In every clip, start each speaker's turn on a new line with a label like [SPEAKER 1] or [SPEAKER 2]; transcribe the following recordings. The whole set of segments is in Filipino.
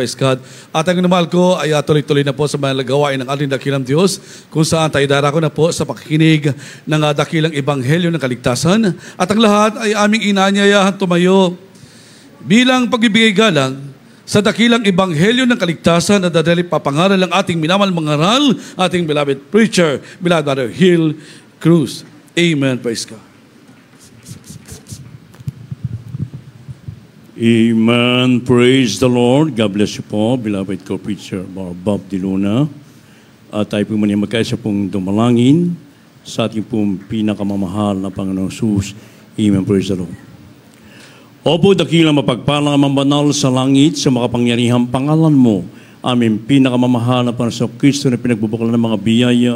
[SPEAKER 1] Praise God. At ang minamahal ko ay uh, tuloy-tuloy na po sa mga gawain ng ating dakilang Diyos kung saan tayo darako na po sa pakikinig ng uh, dakilang ebanghelyo ng kaligtasan. At ang lahat ay aming inanyayahan tumayo bilang pagbibigay galang sa dakilang ebanghelyo ng kaligtasan na dadali papangaral ng ating minamal mangaral, ating beloved preacher, Brother Hill Cruz. Amen. Praise God.
[SPEAKER 2] Amen. Praise the Lord. God bless you po, beloved co-preacher Bob De Luna. At tayo po muna magkaisa pong dumalangin sa ating pong pinakamamahal na Panginoong Sus. Amen. Praise the Lord. Opo, dakilang mapagpalang mabanal sa langit sa makapangyarihang pangalan mo. Aming pinakamamahal na Panginoong Kristo na pinagbubuklan ng mga biyaya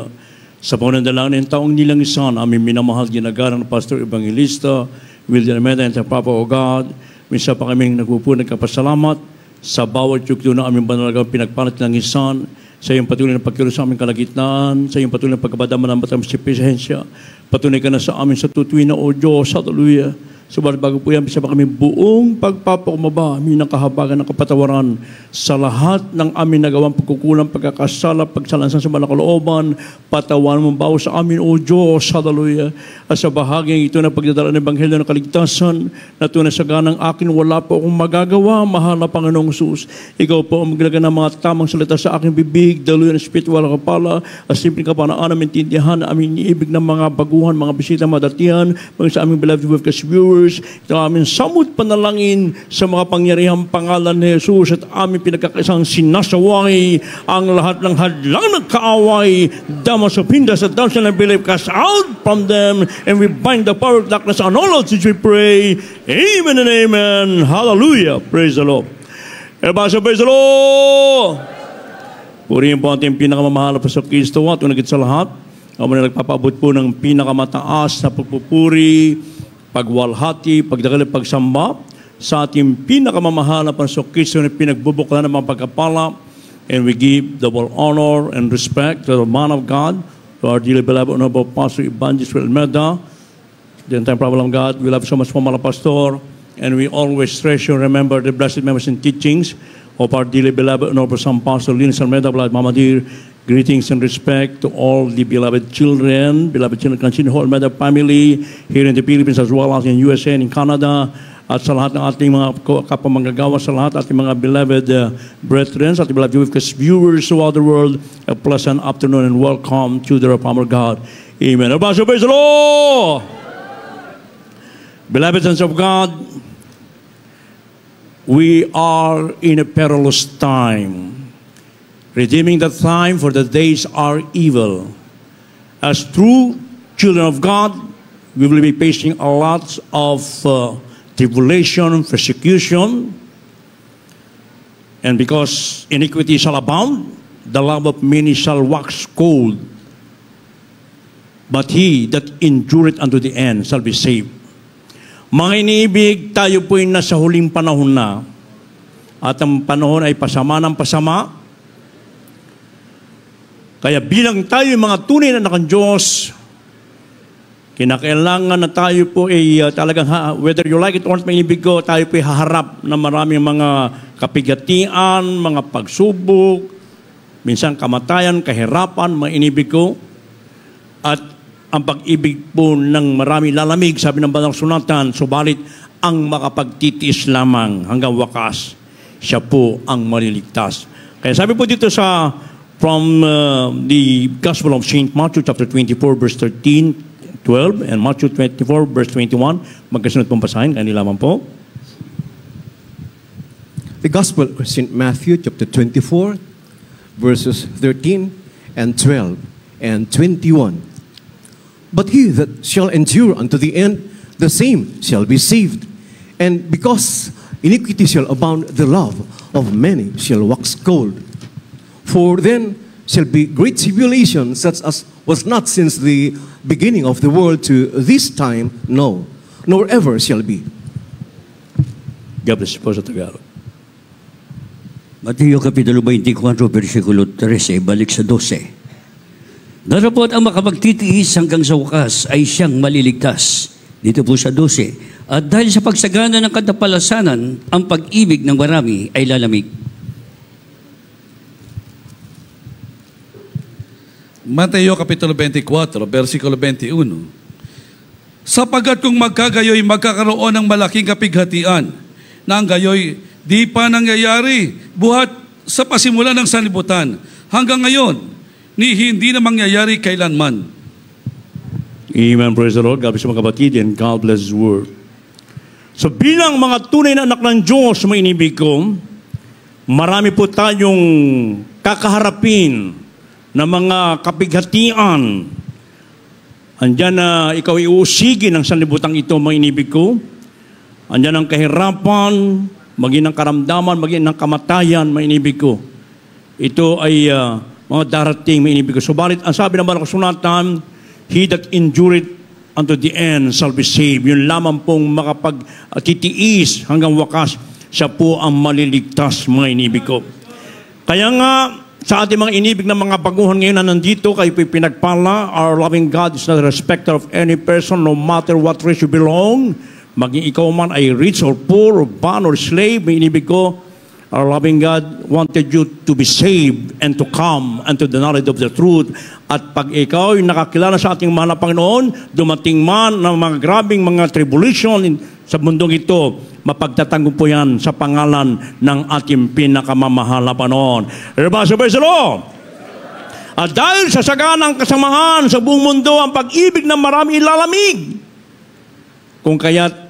[SPEAKER 2] sa panandalangin ng taong nilangisan, aming minamahal ginagalang na Pastor Evangelista, William Meda, and the Papa o God, Minsan pa kaming nagpupunan kapasalamat sa bawat yugto na aming banalagang pinagpalat ng isan, sa iyong patuloy na pagkiro sa aming kalagitnaan, sa iyong patuloy na pagkabadama ng matang si Pisensya. Patunay ka na sa amin sa tutuwi na, O Diyos, hallelujah. Subalit bago po yan, pa kami buong pagpapakumaba, amin ng kahabagan ng kapatawaran sa lahat ng amin nagawang pagkukulang, pagkakasala, pagsalansan sa malakalooban, patawan mo bawo sa amin, O Diyos, hallelujah. At sa bahaging ito na pagdadala ng Ebanghelyo ng Kaligtasan, na tunay sa ganang akin, wala po akong magagawa, mahal na Panginoong Sus. Ikaw po ang maglaga ng mga tamang salita sa aking bibig, daluyan ng spiritual kapala, at simpleng kapanaan namin tindihan, aming ibig ng mga baguhan, mga bisita madatihan, mga sa aming beloved webcast viewers, viewers, ito aming samot panalangin sa mga pangyarihang pangalan ni Jesus at aming pinagkakaisang sinasaway ang lahat ng hadlang ng kaaway, damas of at down and believe cast out from them and we bind the power of darkness on all of which we pray. Amen and amen. Hallelujah. Praise the Lord. Elbasa, praise the Lord. Purihin po ating pinakamamahal pa sa Kristo at unagit sa lahat. Ako na nagpapaabot po ng pinakamataas na pagpupuri, pagwalhati, pagdagal pagsamba sa ating pinakamamahal na Panso Kristo na pinagbubuklan ng mga pagkapala and we give double honor and respect to the man of God, to our dearly beloved Honorable Pastor Evangelist Wilmeda, the entire problem of God. We love so much Pamala Pastor and we always treasure remember the blessed memories and teachings of our dearly beloved Honorable Sam Pastor Linus Almeida, beloved Mama Dear, Greetings and respect to all the beloved children, beloved children, continue whole mother family here in the Philippines as well as in USA and in Canada at sa lahat ng ating mga kapamanggagawa sa lahat ating mga beloved uh, brethren, sa ating beloved viewers throughout the world, a pleasant afternoon and welcome to the Palmer God. Amen. Praise the Lord! Beloved sons of God, we are in a perilous time redeeming the time for the days are evil. As true children of God, we will be facing a lot of uh, tribulation, persecution, and because iniquity shall abound, the love of many shall wax cold. But he that endureth unto the end shall be saved. Mga iniibig, tayo po'y nasa huling panahon na. At ang panahon ay pasama ng pasama, kaya bilang tayo mga tunay na nakang Diyos, kinakailangan na tayo po ay uh, talagang, ha, whether you like it or not, may ibig ko, tayo po ay haharap ng maraming mga kapigatian, mga pagsubok, minsan kamatayan, kahirapan, mga inibig ko. At ang pag-ibig po ng marami lalamig, sabi ng banang sunatan, subalit ang makapagtitis lamang hanggang wakas, siya po ang maliligtas. Kaya sabi po dito sa from uh, the Gospel of St. Matthew chapter 24 verse 13, 12 and Matthew 24 verse 21. Magkasunod pong basahin, kanila po.
[SPEAKER 3] The Gospel of St. Matthew chapter 24 verses 13 and 12 and 21. But he that shall endure unto the end, the same shall be saved. And because iniquity shall abound, the love of many shall wax cold. For then shall be great tribulation, such as was not since the beginning of the world to this time, no, nor ever shall be.
[SPEAKER 2] God bless po sa Tagalog.
[SPEAKER 4] Mateo Kapitulo 24, versikulo 13, balik sa 12. Darapot ang makapagtitiis hanggang sa wakas ay siyang maliligtas. Dito po sa 12. At dahil sa pagsagana ng kadapalasanan, ang pag-ibig ng marami ay lalamig.
[SPEAKER 1] Mateo Kapitulo 24, versikulo 21. Sapagat kung magkagayoy magkakaroon ng malaking kapighatian, na ang gayoy di pa nangyayari buhat sa pasimulan ng sanlibutan hanggang ngayon, ni hindi na mangyayari kailanman.
[SPEAKER 2] Amen. Praise the Lord. God bless mga kapatid and God bless His Word. So bilang mga tunay na anak ng Diyos, mga inibig ko, marami po tayong kakaharapin na mga kapighatian. Andyan na ikaw iusigin ng sanlibutan ito, mga inibig ko. Andyan ang kahirapan, maging ang karamdaman, maging ang kamatayan, mga inibig ko. Ito ay uh, mga darating, mga inibig ko. Subalit, ang sabi ng Balang Kasulatan, He that endured unto the end shall be saved. Yun lamang pong makapagtitiis hanggang wakas, siya po ang maliligtas, mga inibig ko. Kaya nga, sa ating mga inibig na mga baguhan ngayon na nandito, kayo pinagpala, our loving God is not a respecter of any person, no matter what race you belong, maging ikaw man ay rich or poor, or bond or slave, may inibig ko, our loving God wanted you to be saved and to come unto the knowledge of the truth. At pag ikaw ay nakakilala sa ating mahal na Panginoon, dumating man ng mga grabing mga tribulation sa mundong ito, mapagtatanggol po yan sa pangalan ng ating pinakamamahal na Panginoon. Everybody, praise the Lord! At dahil sa saganang kasamahan sa buong mundo, ang pag-ibig ng marami ilalamig. Kung kaya't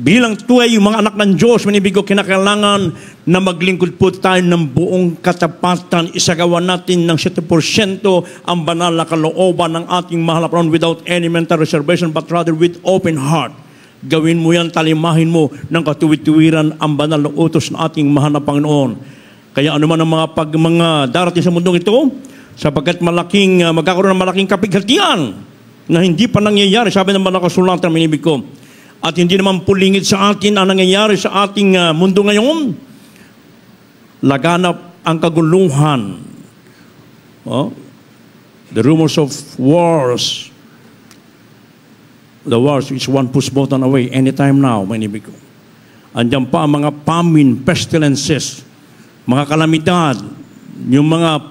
[SPEAKER 2] bilang tuway yung mga anak ng Diyos, manibig ko, kinakailangan na maglingkod po tayo ng buong katapatan. Isagawa natin ng 7% ang banal na kalooban ng ating mahal na without any mental reservation but rather with open heart. Gawin mo yan, talimahin mo ng katuwid-tuwiran ang banal na utos ng ating mahal na Panginoon. Kaya ano man ang mga pag mga darating sa mundong ito, sapagkat malaking, uh, magkakaroon ng malaking kapighatian na hindi pa nangyayari, sabi ng mga kasulatan, minibig ko, at hindi naman pulingit sa atin ang nangyayari sa ating uh, mundo ngayon. Laganap ang kaguluhan. Oh, the rumors of wars, the wars which one push button away anytime now, may ibig ko. Andiyan pa ang mga famine, pestilences, mga kalamidad, yung mga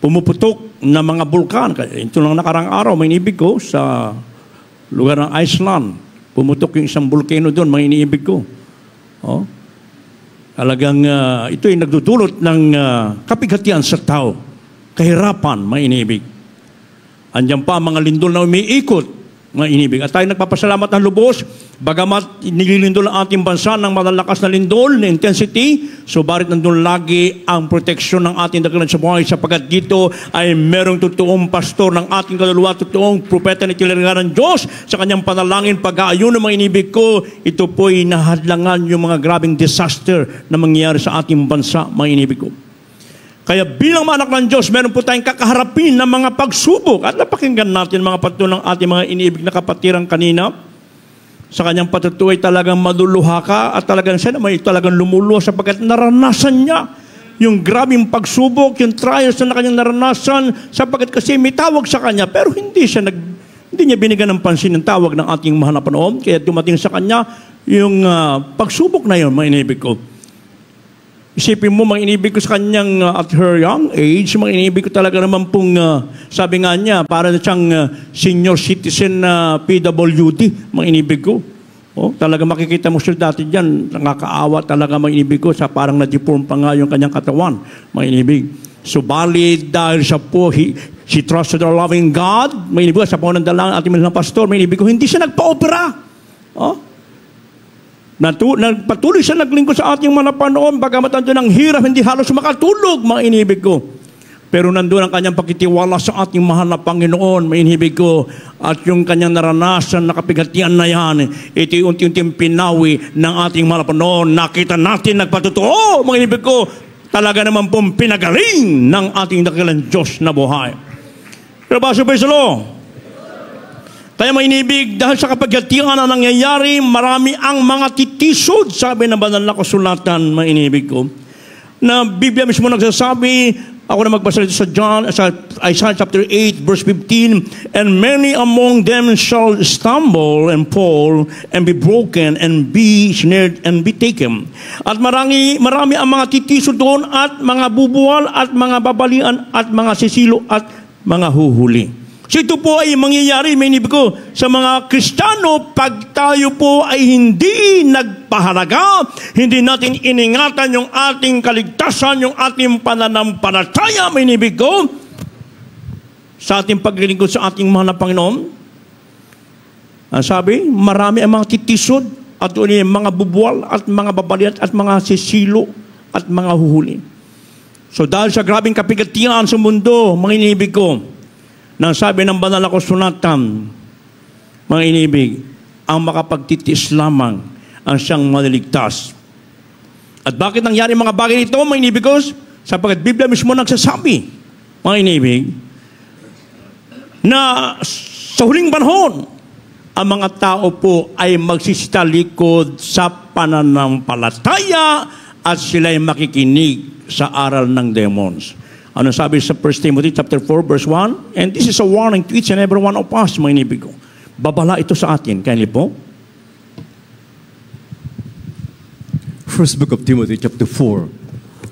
[SPEAKER 2] pumuputok na mga bulkan. Ito lang nakarang araw, may ibig ko sa lugar ng Iceland. Pumutok yung isang bulkano doon, mga iniibig ko. Oh. Talagang uh, ito ay nagdudulot ng uh, kapighatian sa tao. Kahirapan, mga iniibig. Andiyan pa mga lindol na umiikot mga inibig. At tayo nagpapasalamat ng lubos, bagamat nililindol ang ating bansa ng malalakas na lindol, na intensity, subarit nandun lagi ang proteksyon ng ating dakilan sa buhay sapagat dito ay merong totoong pastor ng ating kaluluwa, totoong propeta ni Kilaringan ng Diyos sa kanyang panalangin pag-aayon ng mga inibig ko, ito po'y nahadlangan yung mga grabing disaster na mangyayari sa ating bansa, mga inibig ko. Kaya bilang mga anak ng Diyos, meron po tayong kakaharapin ng mga pagsubok. At napakinggan natin mga patuloy ng ating mga iniibig na kapatiran kanina. Sa kanyang patutuay talagang maluluha ka at talagang siya naman talagang lumuluha sapagkat naranasan niya yung grabing pagsubok, yung trials na kanyang naranasan sapagkat kasi may tawag sa kanya pero hindi siya nag hindi niya binigyan ng pansin ng tawag ng ating mahal na kaya dumating sa kanya yung uh, pagsubok na yun, mga inibig ko. Isipin mo, mga inibig ko sa kanyang uh, at her young age, mga inibig ko talaga naman pong, uh, sabi nga niya, para na siyang uh, senior citizen na uh, PWD, mga inibig ko. Oh, talaga makikita mo siya dati dyan, nakakaawa talaga mga inibig ko sa parang na-deform pa nga yung kanyang katawan, mga inibig. Subalit dahil siya po, he, she trusted our loving God, may inibig ko, sa po ng dalang ating mga pastor, may inibig ko, hindi siya nagpa-opera. Oh, Natu- nagpatuloy siya naglingkod sa ating mga panoon, bagamat nandun ang hirap, hindi halos makatulog, mga inibig ko. Pero nandun ang kanyang pagkitiwala sa ating mahal na Panginoon, may inibig ko, at yung kanyang naranasan na kapigatian na yan, ito unti-unting pinawi ng ating mahal na Panginoon. Nakita natin, nagpatutuo, mga inibig ko, talaga naman pong pinagaling ng ating dakilang Diyos na buhay. Pero ba, praise the Lord. Kaya may inibig, dahil sa kapaghatian na nangyayari, marami ang mga titisod, sabi ng banal na kasulatan, mga inibig ko. Na Biblia mismo nagsasabi, ako na magbasa dito sa John, sa Isaiah chapter 8, verse 15, And many among them shall stumble and fall and be broken and be snared and be taken. At marami, marami ang mga titisod doon at mga bubuwal at mga babalian at mga sisilo at mga huhuli. So ito po ay mangyayari, may inibig ko, sa mga Kristiyano pag tayo po ay hindi nagpahalaga, hindi natin iningatan yung ating kaligtasan, yung ating pananampalataya, may inibig ko, sa ating paglilingkod sa ating mahal na Panginoon. Ang sabi, marami ang mga titisod at yung mga bubuwal at mga babaliat at mga sisilo at mga huhuli. So dahil sa grabing kapigatian sa mundo, mga inibig ko, nang sabi ng banal na kasulatan, mga inibig, ang makapagtitis lamang ang siyang maliligtas. At bakit nangyari mga bagay ito, mga inibig ko? Sapagkat Biblia mismo nagsasabi, mga inibig, na sa huling panahon, ang mga tao po ay magsisitalikod sa pananampalataya at sila ay makikinig sa aral ng demons. Ano sabi sa 1 Timothy chapter 4 verse 1? And this is a warning to each and every one of us, mga inibig ko. Babala ito sa atin. Kaya po?
[SPEAKER 3] First book of Timothy, chapter 4,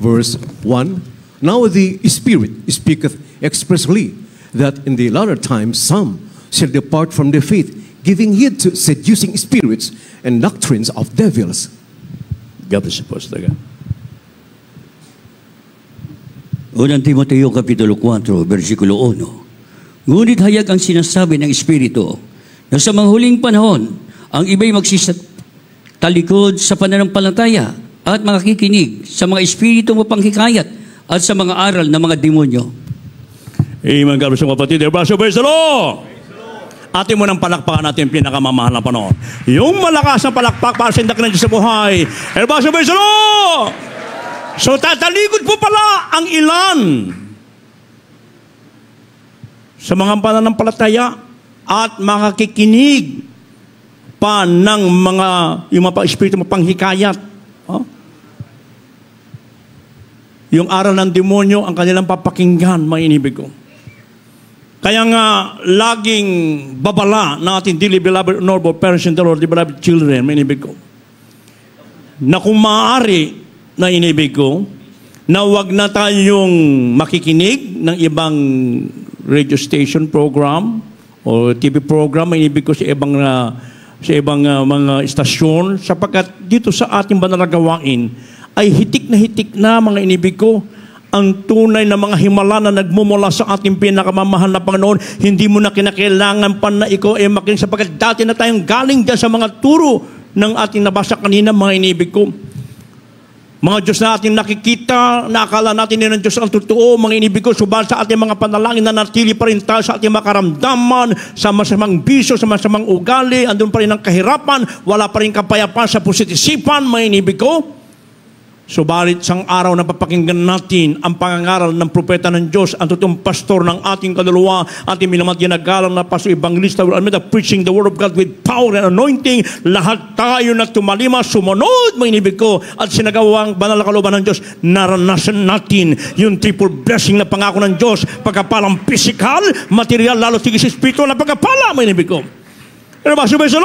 [SPEAKER 3] verse 1. Now the Spirit speaketh expressly that in the latter times some shall depart from the faith, giving heed to seducing spirits and doctrines of devils.
[SPEAKER 2] God bless you
[SPEAKER 4] Unang Timoteo Kapitulo 4, versikulo 1. Ngunit hayag ang sinasabi ng Espiritu na sa mga huling panahon, ang iba'y magsisatalikod sa pananampalataya at makikinig sa mga Espiritu mapanghikayat at sa mga aral ng mga demonyo.
[SPEAKER 2] Amen. God bless kapatid. Everybody, praise the Lord! Atin mo ng palakpakan natin pinakamamahal na panahon. Yung malakas na palakpak para sa indak ng Diyos sa buhay. Everybody, praise the Lord! So tatalikod po pala ang ilan sa mga pananampalataya at makakikinig pa ng mga yung mga espiritu mapanghikayat. Oh? Yung aral ng demonyo ang kanilang papakinggan, may inibig ko. Kaya nga, laging babala na ating dearly beloved, honorable parents in the Lord, beloved children, may inibig ko. Na kung maaari, na inibig ko, na wag na tayong makikinig ng ibang radio station program o TV program, inibig ko sa ibang uh, sa ibang uh, mga istasyon sapagkat dito sa ating banal na gawain ay hitik na hitik na mga inibig ko ang tunay na mga himala na nagmumula sa ating pinakamamahal na Panginoon, hindi mo na kinakailangan pa na ikaw ay makinig sapagkat dati na tayong galing dyan sa mga turo ng ating nabasa kanina, mga inibig ko. Mga Diyos na ating nakikita, nakakala natin na ng Diyos ang totoo, mga inibig ko, subal sa ating mga panalangin na natili pa rin tayo sa ating makaramdaman, sa masamang bisyo, sa masamang ugali, andun pa rin ang kahirapan, wala pa rin kapayapaan sa pusitisipan, mga inibig ko. Subalit sang araw na papakinggan natin ang pangangaral ng propeta ng Diyos, ang totoong pastor ng ating kaluluwa, ating minamat ginagalang na paso evangelista will admit preaching the word of God with power and anointing. Lahat tayo na tumalima, sumunod, mga inibig ko, at sinagawang banal na kalooban ng Diyos, naranasan natin yung triple blessing na pangako ng Diyos, pagkapalang physical, material, lalo sige sa spiritual na pagkapala, mga inibig ko. Ano ba, subay sa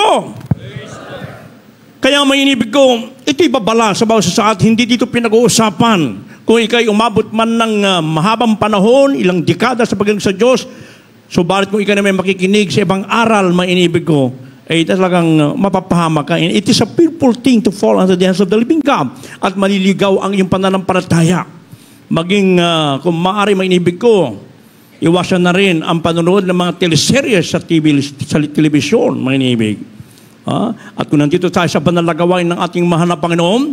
[SPEAKER 2] kaya may inibig ko, ito'y babala sa bawat sa at hindi dito pinag-uusapan. Kung ikay umabot man ng uh, mahabang panahon, ilang dekada sa pagdating sa Diyos, so balit kung ikay na may makikinig sa ibang aral, may inibig ko, ay talagang uh, mapapahama ka. And it is a fearful thing to fall under the hands of the living God at maliligaw ang iyong pananampalataya. Maging, uh, kung maaari may inibig ko, iwasan na rin ang panonood ng mga teleseries sa, TV, sa telebisyon, mga inibig Ha? At kung nandito tayo sa banal na gawain ng ating mahal na Panginoon,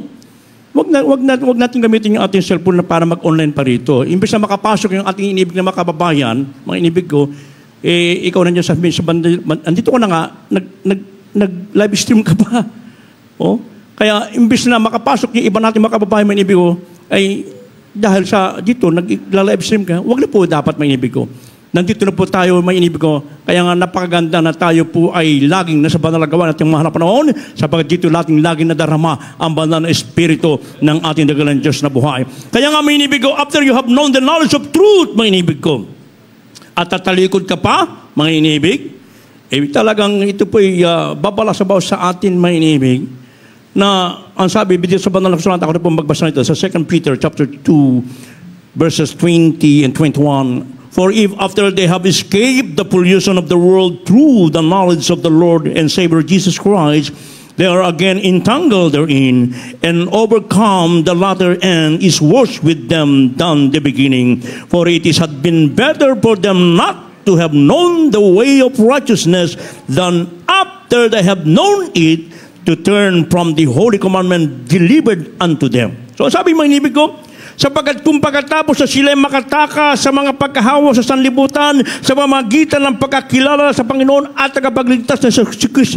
[SPEAKER 2] wag na wag na wag natin gamitin yung ating cellphone na para mag-online pa rito. Imbes na makapasok yung ating inibig na makababayan, mga inibig ko, eh ikaw nandiyan sa sa banda, andito ko na nga, nag nag nag live stream ka pa. Oh? Kaya imbes na makapasok yung iba nating makababayan, mga inibig ko, ay dahil sa dito nag-live stream ka, wag na po dapat mga inibig ko. Nandito na po tayo, may inibig ko. Kaya nga napakaganda na tayo po ay laging nasa banal na gawa natin mga panahon sapagkat dito lating laging nadarama ang banal na espiritu ng ating dagalan Diyos na buhay. Kaya nga may inibig ko, after you have known the knowledge of truth, may inibig ko, at tatalikod ka pa, mga inibig, eh talagang ito po ay uh, babala sa bawas sa atin, may inibig, na ang sabi dito sa banal na kasulatan, ako na po magbasa nito sa 2 Peter chapter 2, verses 20 and 21. For if after they have escaped the pollution of the world through the knowledge of the Lord and Savior Jesus Christ, they are again entangled therein and overcome the latter end is worse with them than the beginning. For it is had been better for them not to have known the way of righteousness than after they have known it to turn from the holy commandment delivered unto them. So sabi mga inibig ko, sapagkat kung pagkatapos na sila makataka sa mga pagkahawa sa sanlibutan, sa pamagitan ng pagkakilala sa Panginoon at tagapagligtas ng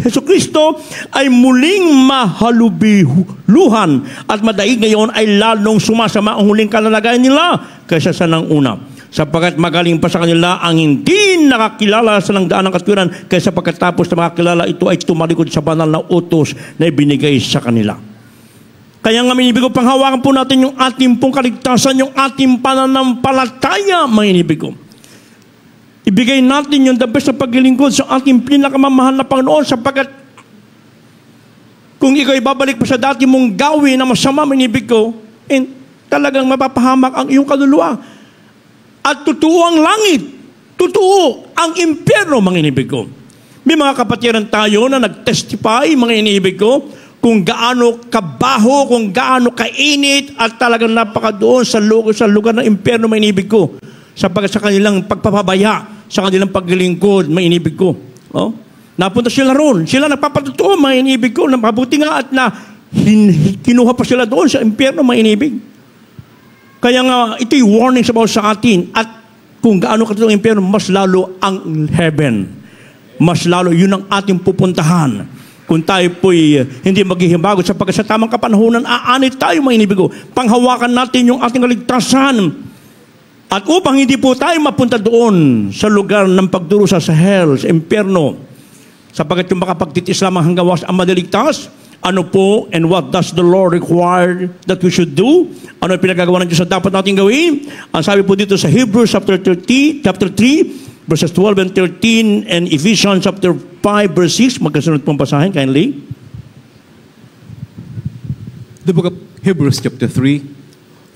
[SPEAKER 2] Yesu Kristo, ay muling mahalubihuluhan at madaig ngayon ay lalong sumasama ang huling kalalagayan nila kaysa sa nang una sapagkat magaling pa sa kanila ang hindi nakakilala sa ng daan ng katwiran kaysa pagkatapos na makakilala ito ay tumalikod sa banal na utos na ibinigay sa kanila. Kaya nga minibig ko, panghawakan po natin yung ating pong kaligtasan, yung ating pananampalataya, mga inibig ko. Ibigay natin yung the best paglilingkod sa ating pinakamamahal na Panginoon sapagkat kung ikaw ibabalik pa sa dati mong gawin na masama, minibig ko, eh, talagang mapapahamak ang iyong kaluluwa. At totoo ang langit. Totoo ang impyerno, mga inibig ko. May mga kapatiran tayo na nag-testify, mga inibig ko, kung gaano kabaho, kung gaano kainit at talagang napaka doon sa lugar, sa lugar ng impyerno may inibig ko. Sapagkat sa kanilang pagpapabaya, sa kanilang paglilingkod, may ko. Oh? Napunta sila roon. Sila nagpapatutuo, may ko. Mabuti nga at na hin, kinuha pa sila doon sa impyerno, may. Kaya nga, ito'y warning sa sa atin. At kung gaano katulong impyerno, mas lalo ang heaven. Mas lalo, yun ang ating pupuntahan kung tayo po'y hindi maghihibago sapagkat sa tamang kapanahonan, aanit tayo mga inibigo. Panghawakan natin yung ating kaligtasan. At upang hindi po tayo mapunta doon sa lugar ng pagdurusa sa hell, sa impyerno, sapagkat yung makapagtitis lamang hanggang wakas ang madaligtas, ano po and what does the Lord require that we should do? Ano ang pinagagawa ng Diyos na dapat natin gawin? Ang sabi po dito sa Hebrews chapter 30, chapter 3, verses 12 and 13 and Ephesians chapter 5 verse 6. Magkasunod pong basahin kindly.
[SPEAKER 3] The book of Hebrews chapter 3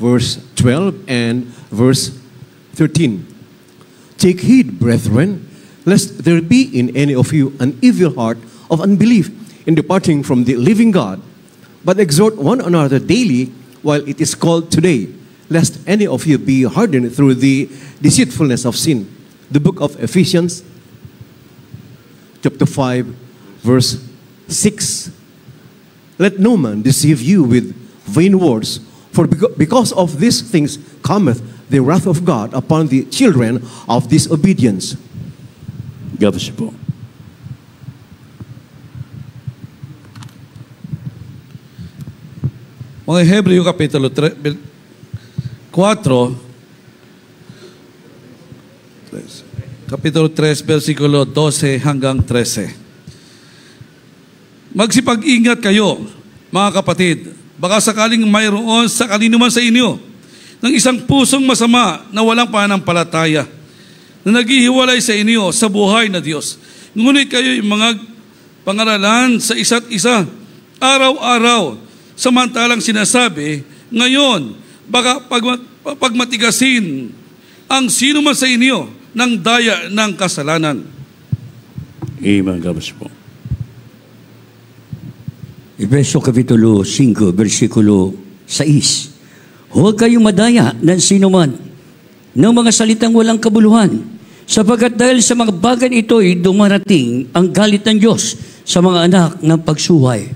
[SPEAKER 3] verse 12 and verse 13. Take heed, brethren, lest there be in any of you an evil heart of unbelief in departing from the living God. But exhort one another daily while it is called today, lest any of you be hardened through the deceitfulness of sin the book of Ephesians, chapter 5, verse 6. Let no man deceive you with vain words, for because of these things cometh the wrath of God upon the children of disobedience.
[SPEAKER 2] God bless po.
[SPEAKER 1] Mga Hebreo Kapitulo 4, Kapitulo 3, versikulo 12 hanggang 13. Magsipag-ingat kayo, mga kapatid, baka sakaling mayroon sa kalinuman sa inyo ng isang pusong masama na walang pananampalataya na naghihiwalay sa inyo sa buhay na Diyos. Ngunit kayo mga pangaralan sa isa't isa, araw-araw, samantalang sinasabi, ngayon, baka pag, pagmatigasin ang sino man sa inyo ng daya ng kasalanan.
[SPEAKER 2] Amen. Bless po.
[SPEAKER 4] Efeso Kapitulo 5, versikulo 6. Huwag kayong madaya ng sino man ng mga salitang walang kabuluhan, sapagkat dahil sa mga bagay ito'y dumarating ang galit ng Diyos sa mga anak ng pagsuway.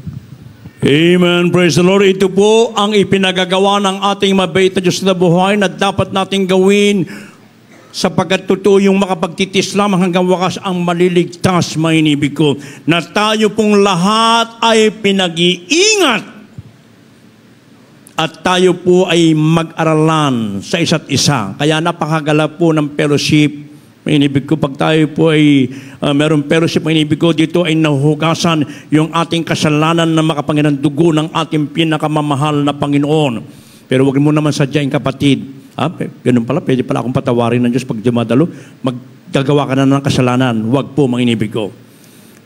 [SPEAKER 2] Amen. Praise the Lord. Ito po ang ipinagagawa ng ating mabait na Diyos na buhay na dapat nating gawin sapagkat totoo yung makapagtitis lamang hanggang wakas ang maliligtas, mainibig ko, na tayo pong lahat ay pinag-iingat at tayo po ay mag-aralan sa isa't isa. Kaya napakagala po ng fellowship. Mainibig ko, pag tayo po ay uh, meron fellowship, mainibig ko, dito ay nahugasan yung ating kasalanan na makapanginan dugo ng ating pinakamamahal na Panginoon. Pero wag mo naman sadyain kapatid, Ah, ganun pala, pwede pala akong patawarin ng Diyos pag dumadalo. Maggagawa ka na ng kasalanan. Huwag po, mga inibig ko.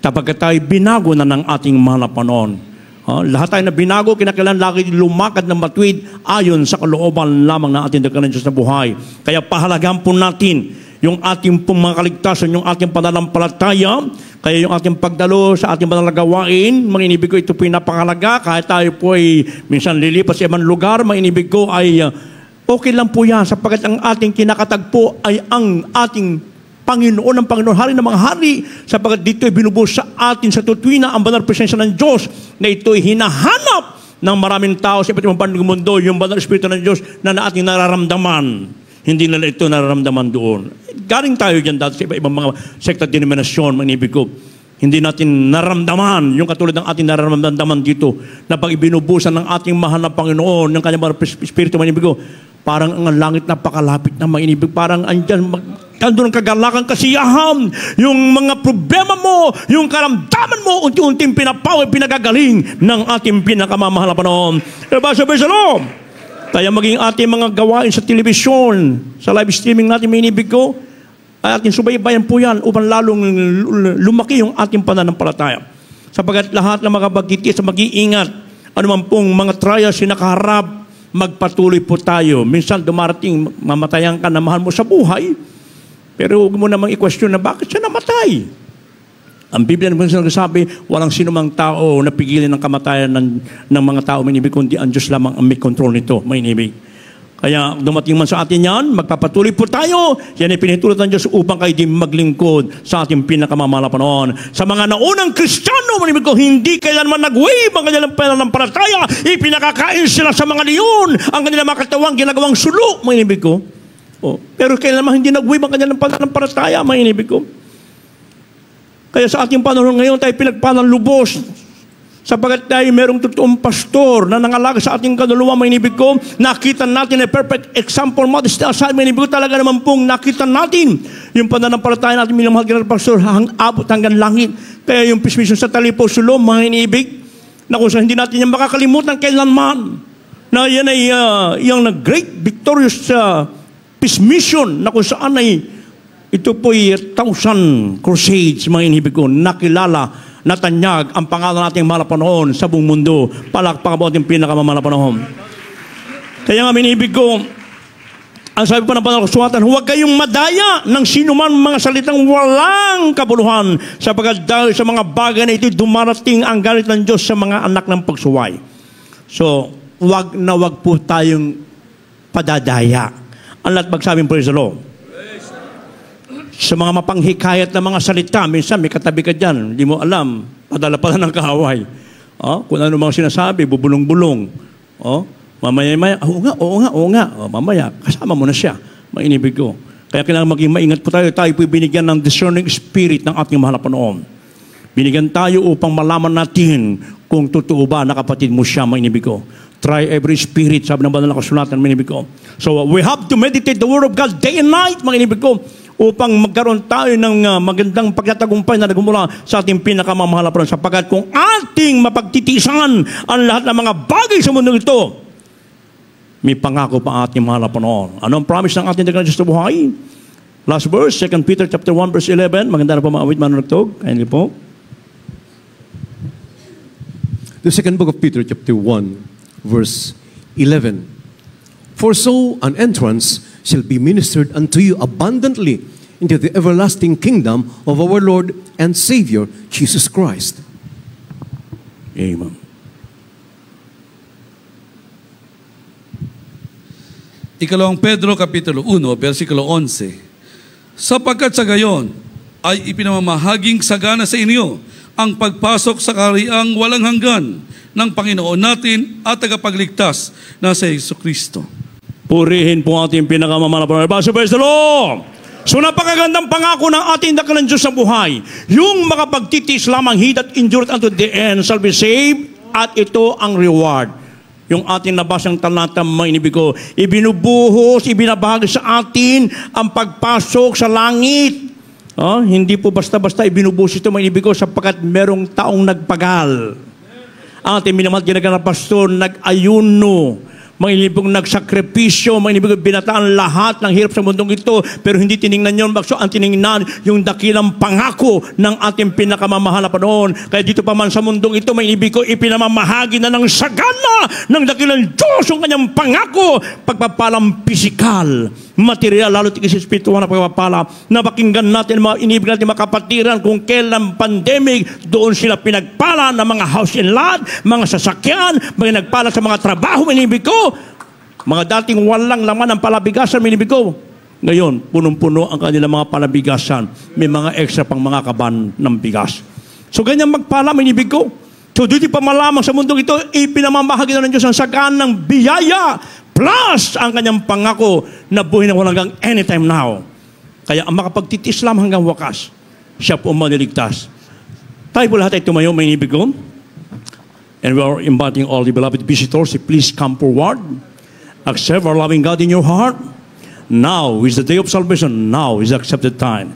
[SPEAKER 2] Kapag tayo binago na ng ating mahal na panoon, Ah, lahat tayo na binago, kinakailan lagi lumakad ng matuwid ayon sa kalooban lamang na ating dagkanan Diyos na buhay. Kaya pahalagaan po natin yung ating pong mga kaligtasan, yung ating pananampalataya, kaya yung ating pagdalo sa ating manalagawain, mga inibig ko ito po yung kahit tayo po ay minsan lilipas sa ibang lugar, mga inibig ko ay uh, okay lang po yan sapagkat ang ating kinakatagpo ay ang ating Panginoon ng Panginoon, hari ng mga hari, sapagkat dito ay binubuhos sa atin sa tutuina ang banal presensya ng Diyos na ito ay hinahanap ng maraming tao sa iba't ibang ng mundo, yung banal espiritu ng Diyos na na ating nararamdaman. Hindi nila ito nararamdaman doon. Galing tayo dyan dati sa iba-ibang mga sekta denominasyon, mga ibig ko. Hindi natin naramdaman yung katulad ng ating nararamdaman dito na pag ibinubusan ng ating mahal na Panginoon, ng kanyang espiritu, mga ibig ko, parang ang langit napakalapit na mga inibig. Parang andyan, mag, andun ang kagalakan, kasiyahan, yung mga problema mo, yung karamdaman mo, unti-unting pinapawi, pinagagaling ng ating pinakamamahal na panahon. Diba, sabi sa loob? Kaya maging ating mga gawain sa telebisyon, sa live streaming natin, may inibig ko, ay ating subaybayan po yan upang lalong lumaki yung ating pananampalataya. Sapagat lahat ng mga bagiti sa mag-iingat, anuman pong mga trials na nakaharap, magpatuloy po tayo. Minsan dumarating, mamatayan ka na mahal mo sa buhay, pero huwag mo namang i-question na bakit siya namatay. Ang Biblia naman nagsasabi, walang sino mang tao na pigilin ng kamatayan ng, ng mga tao may inibig, kundi ang Diyos lamang ang may control nito, may inibig. Kaya dumating man sa atin yan, magpapatuloy po tayo. Yan ay pinitulot ng Diyos upang kayo di maglingkod sa ating pinakamamala panahon. Sa mga naunang Kristiyano, manimig ko, hindi kailanman nag-wave ang kanilang pananampalataya. Ipinakakain sila sa mga leon. Ang kanilang mga katawang ginagawang sulo, manimig ko. Oh, pero kailanman hindi nag-wave ang kanilang pananampalataya, manimig ko. Kaya sa ating panahon ngayon, tayo pinagpalang lubos Sapagat tayo merong totoong pastor na nangalaga sa ating kaluluwa, may inibig ko, nakita natin a perfect example modest aside, may inibig ko talaga naman pong nakita natin yung pananampalataya natin bilang mahal pastor hang hanggang langit. Kaya yung pismission sa talipo sulo, mga inibig, na kung hindi natin yan makakalimutan kailanman, na yan ay uh, yung great victorious uh, peace mission na kung saan ay ito po ay thousand crusades, mga inibig ko, nakilala natanyag ang pangalan nating malapanahon sa buong mundo. Palakpakan po ating pinakamamalapanahon. Kaya nga minibig ko, ang sabi pa ng Banal Kusuwatan, huwag kayong madaya ng sino man mga salitang walang kabuluhan sapagkat dahil sa mga bagay na ito dumarating ang galit ng Diyos sa mga anak ng pagsuway. So, wag na wag po tayong padadaya. Ang lahat magsabing praise the Lord sa mga mapanghikayat na mga salita. Minsan may katabi ka dyan, hindi mo alam, padala pala ng kahaway. Oh, kung ano mga sinasabi, bubulong-bulong. Oh, mamaya-maya, oo nga, oo nga, oo nga. Oh, mamaya, kasama mo na siya. Mainibig ko. Kaya kailangan maging maingat po tayo. Tayo po binigyan ng discerning spirit ng ating mahal na Panginoon. Binigyan tayo upang malaman natin kung totoo ba na kapatid mo siya, mainibig ko. Try every spirit, sabi ng banal na kasulatan, mainibig ko. So we have to meditate the Word of God day and night, mainibig ko upang magkaroon tayo ng uh, magandang pagtatagumpay na nagmula sa ating pinakamamahal na sapagkat kung ating mapagtitisan ang lahat ng mga bagay sa mundo ito, may pangako pa ating mahal na Panginoon. Ano ang promise ng ating Diyos sa buhay? Last verse, 2 Peter chapter 1 verse 11. Maganda na po mga awit manunagtog. Kindly po.
[SPEAKER 3] The second book of Peter chapter 1 verse 11. For so an entrance shall be ministered unto you abundantly into the everlasting kingdom of our Lord and Savior, Jesus Christ.
[SPEAKER 2] Amen.
[SPEAKER 1] Ikalawang Pedro Kapitulo 1, versikulo 11. Sapagkat sa gayon ay ipinamamahaging sagana sa inyo ang pagpasok sa kariang walang hanggan ng Panginoon natin at tagapagligtas na sa Yesu Kristo
[SPEAKER 2] Purihin po ating pinakamamalapan. Basa praise the Lord! So napakagandang pangako ng ating dakalan Diyos sa buhay. Yung makapagtitis lamang he that endured unto the end shall be saved at ito ang reward. Yung ating nabasang talata mga inibig ko, ibinubuhos, ibinabahagi sa atin ang pagpasok sa langit. Oh, hindi po basta-basta ibinubuhos ito mga inibig ko sapagkat merong taong nagpagal. Ating minamahal ginagana pastor, nag-ayuno mga inibig nagsakripisyo, mga inibig binataan lahat ng hirap sa mundong ito, pero hindi tiningnan yon bakso ang tiningnan yung dakilang pangako ng ating pinakamamahal na Panginoon. Kaya dito pa man sa mundong ito, may inibig ko ipinamamahagi na ng sagana ng dakilang Diyos yung kanyang pangako, pagpapalang pisikal, material, lalo tigis espiritual na pagpapala, na pakinggan natin mga inibig natin mga kapatiran kung kailan pandemic, doon sila pinagpala ng mga house and lot, mga sasakyan, mga nagpala sa mga trabaho, inibig ko, mga dating walang laman ng palabigasan, inibig ko, ngayon, punong-puno ang kanilang mga palabigasan. May mga extra pang mga kaban ng bigas. So, ganyan magpala, inibig ko. So, dito pa malamang sa mundong ito, ipinamamahagi na ng Diyos ang sagaan ng biyaya plus ang kanyang pangako na buhay na walang hanggang anytime now. Kaya ang makapagtitis lamang hanggang wakas, siya po ang maniligtas. Tayo po lahat ay tumayo, may inibig ko. And we are inviting all the beloved visitors to please come forward. Accept our loving God in your heart. Now is the day of salvation. Now is the accepted time.